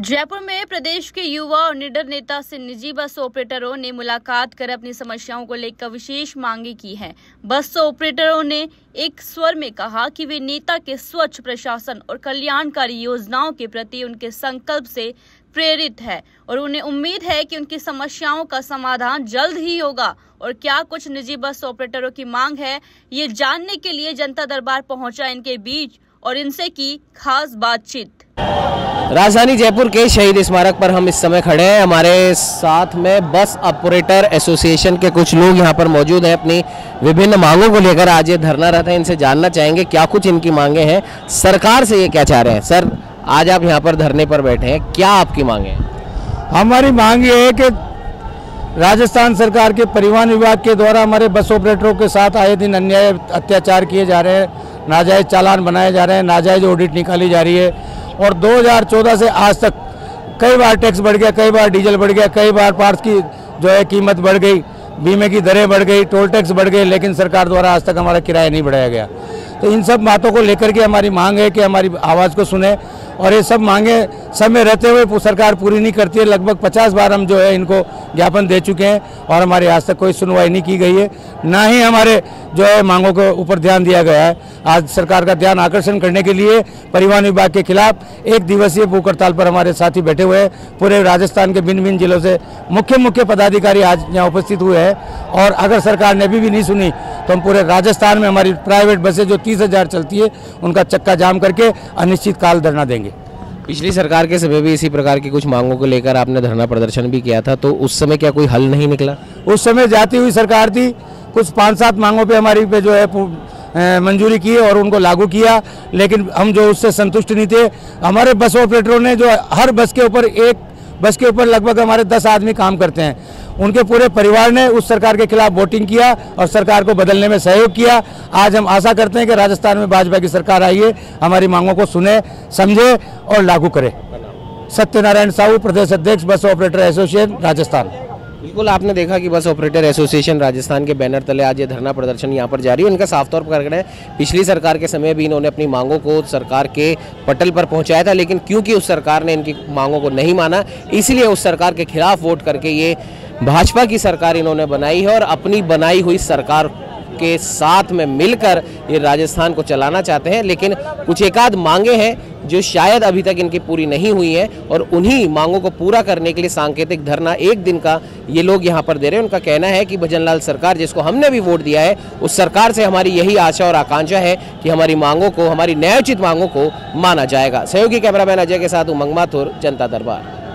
जयपुर में प्रदेश के युवा और निडर नेता से निजी बस ऑपरेटरों ने मुलाकात कर अपनी समस्याओं को लेकर विशेष मांगे की है। बस ऑपरेटरों ने एक स्वर में कहा कि वे नेता के स्वच्छ प्रशासन और कल्याणकारी योजनाओं के प्रति उनके संकल्प से प्रेरित है और उन्हें उम्मीद है कि उनकी समस्याओं का समाधान जल्द ही होगा। और क्या कुछ निजी बस ऑपरेटरों की मांग है, ये जानने के लिए जनता दरबार पहुँचा इनके बीच और इनसे की खास बातचीत। राजधानी जयपुर के शहीद स्मारक पर हम इस समय खड़े हैं। हमारे साथ में बस ऑपरेटर एसोसिएशन के कुछ लोग यहाँ पर मौजूद हैं। अपनी विभिन्न मांगों को लेकर आज ये धरना रहता है। इनसे जानना चाहेंगे क्या कुछ इनकी मांगे हैं। सरकार से ये क्या चाह रहे हैं? सर आज आप यहाँ पर धरने पर बैठे हैं, क्या आपकी मांगे हैं? हमारी मांग ये है कि राजस्थान सरकार के परिवहन विभाग के द्वारा हमारे बस ऑपरेटरों के साथ आए दिन अन्याय अत्याचार किए जा रहे हैं, नाजायज चालान बनाए जा रहे हैं, नाजायज ऑडिट निकाली जा रही है। और 2014 से आज तक कई बार टैक्स बढ़ गया, कई बार डीजल बढ़ गया, कई बार पार्ट्स की जो है कीमत बढ़ गई, बीमे की दरें बढ़ गई टोल टैक्स बढ़ गए, लेकिन सरकार द्वारा आज तक हमारा किराया नहीं बढ़ाया गया। तो इन सब बातों को लेकर के हमारी मांग है कि हमारी आवाज़ को सुने। और ये सब मांगे समय रहते हुए सरकार पूरी नहीं करती है। लगभग 50 बार हम जो है इनको ज्ञापन दे चुके हैं और हमारी आज तक कोई सुनवाई नहीं की गई है। ना ही हमारे जो है मांगों के ऊपर ध्यान दिया गया है। आज सरकार का ध्यान आकर्षण करने के लिए परिवहन विभाग के खिलाफ एक दिवसीय भूख हड़ताल पर हमारे साथी बैठे हुए हैं। पूरे राजस्थान के भिन्न भिन्न जिलों से मुख्य मुख्य पदाधिकारी आज यहाँ उपस्थित हुए हैं। और अगर सरकार ने भी, भी नहीं सुनी तो हम पूरे राजस्थान में हमारी प्राइवेट बसें जो तीस चलती है उनका चक्का जाम करके अनिश्चित काल धरना देंगे। पिछली सरकार के समय भी इसी प्रकार की कुछ मांगों को लेकर आपने धरना प्रदर्शन भी किया था तो उस समय क्या कोई हल नहीं निकला? उस समय जाती हुई सरकार थी, कुछ पाँच सात मांगों पे हमारी पे जो है मंजूरी की और उनको लागू किया, लेकिन हम जो उससे संतुष्ट नहीं थे। हमारे बस ऑपरेटरों ने जो हर बस के ऊपर एक बस के ऊपर लगभग हमारे दस आदमी काम करते हैं। उनके पूरे परिवार ने उस सरकार के खिलाफ वोटिंग किया और सरकार को बदलने में सहयोग किया। आज हम आशा करते हैं कि राजस्थान में भाजपा की सरकार आइए हमारी मांगों को सुने, समझे और लागू करे। सत्यनारायण साहू, प्रदेश अध्यक्ष, बस ऑपरेटर एसोसिएशन, राजस्थान। बिल्कुल, आपने देखा कि बस ऑपरेटर एसोसिएशन राजस्थान के बैनर तले आज ये धरना प्रदर्शन यहाँ पर जारी है। उनका साफ़ तौर पर है, पिछली सरकार के समय भी इन्होंने अपनी मांगों को सरकार के पटल पर पहुँचाया था, लेकिन क्योंकि उस सरकार ने इनकी मांगों को नहीं माना, इसलिए उस सरकार के खिलाफ वोट करके ये भाजपा की सरकार इन्होंने बनाई है और अपनी बनाई हुई सरकार के साथ में मिलकर ये राजस्थान को चलाना चाहते हैं, लेकिन कुछ एकाध मांगे हैं जो शायद अभी तक इनकी पूरी नहीं हुई हैं और उन्हीं मांगों को पूरा करने के लिए सांकेतिक धरना एक दिन का ये लोग यहाँ पर दे रहे हैं। उनका कहना है कि भजनलाल सरकार जिसको हमने भी वोट दिया है, उस सरकार से हमारी यही आशा और आकांक्षा है कि हमारी मांगों को, हमारी न्यायोचित मांगों को माना जाएगा। सहयोगी कैमरामैन अजय के साथ उमंग माथुर, जनता दरबार।